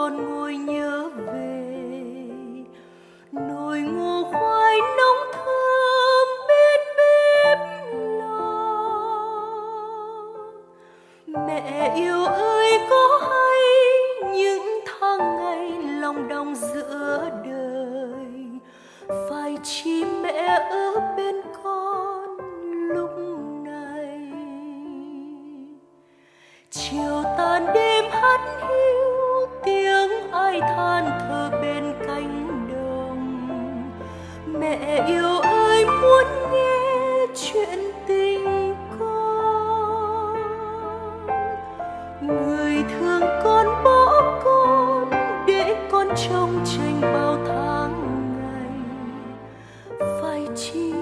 con ngồi nhớ về. Nồi ngô khoai nóng thơm bên bếp lò. Mẹ yêu ơi, có hay những tháng ngày lòng đong giữa đời? Phải chi mẹ ở bên con lúc này? Chiều than thở bên cánh đồng. Mẹ yêu ơi, muốn nghe chuyện tình con. Người thương con bỏ con để con trông tranh bao tháng ngày. Phải chi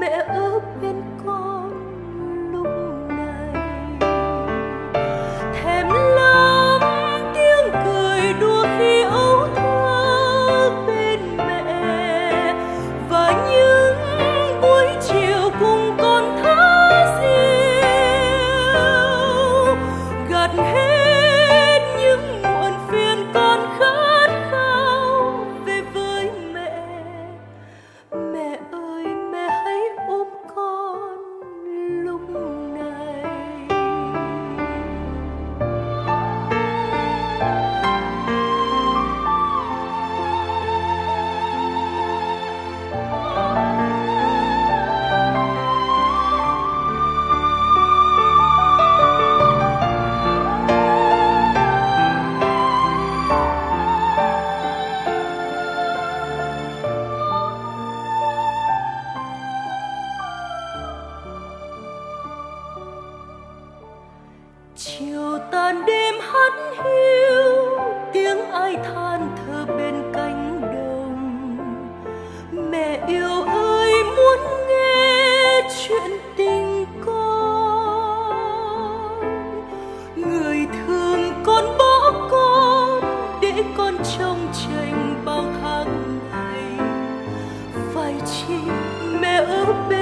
mẹ ở bên chiều tàn đêm hắt hiu, tiếng ai than thở bên cánh đồng. Mẹ yêu ơi, muốn nghe chuyện tình con. Người thương con bỏ con, để con trông tranh bao tháng ngày. Phải chi mẹ ở bên